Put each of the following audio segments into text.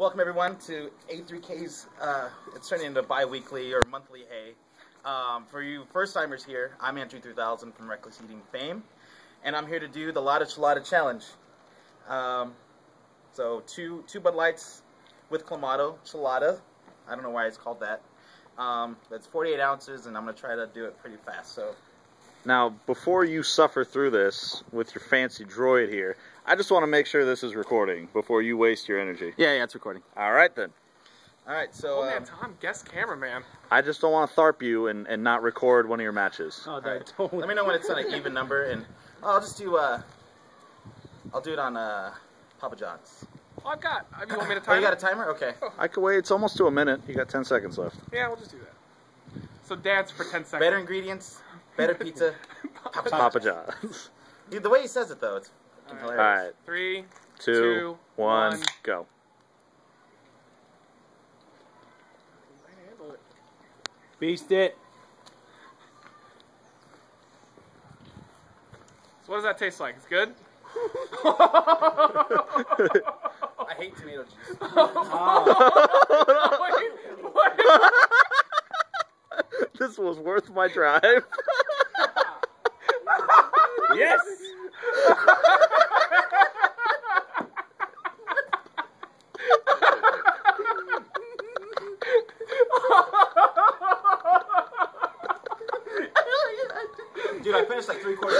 Welcome everyone to A3K's. Uh, it's turning into bi-weekly or monthly hay. Um, for you first-timers here, I'm Andrew 3000 from Reckless Eating fame, and I'm here to do the Lotta Chelada Challenge. Um, so two two Bud Lights with Clamato Chelada. I don't know why it's called that. Um, that's 48 ounces, and I'm gonna try to do it pretty fast. So Now, before you suffer through this with your fancy droid here, I just want to make sure this is recording before you waste your energy. yeah, yeah, it's recording. All right, then. All right, so Oh man, um, Tom, guest cameraman. I just don't want to tharp you and, and not record one of your matches. Oh, all right. totally. let me know when it's on an even number, and oh, I'll just do. Uh, I'll do it on uh, Papa John's. Oh, I've got. uh, You want me to Oh, time? you got a timer? Okay. I could wait. It's almost to a minute. You got 10 seconds left. Yeah, we'll just do that. So dance for ten seconds. Better ingredients, better pizza. Papa, Papa John's. John's. Dude, the way he says it though, it's fucking All All hilarious. right. Three. Two, Two, one, one. go. Beast it. So what does that taste like? It's good. I hate tomato juice. Wait, what? this was worth my drive. Yes. Dude, I finished like three quarters.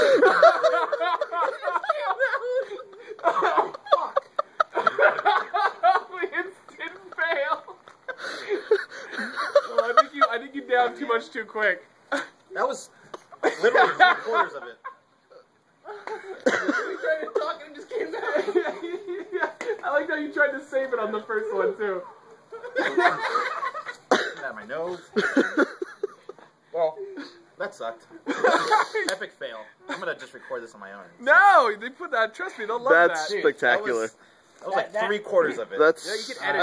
it didn't fail. Oh, I think you. I think you down too much too quick. That was literally three quarters of it. You tried to talk and it just came back. I like how you tried to save it on the first one too. Get my nose. Well, that sucked. Epic fail. I'm gonna just record this on my own. No, they put that. Trust me, they'll love That's that. spectacular. That was, that was like three quarters of it. That's Yeah, you can edit.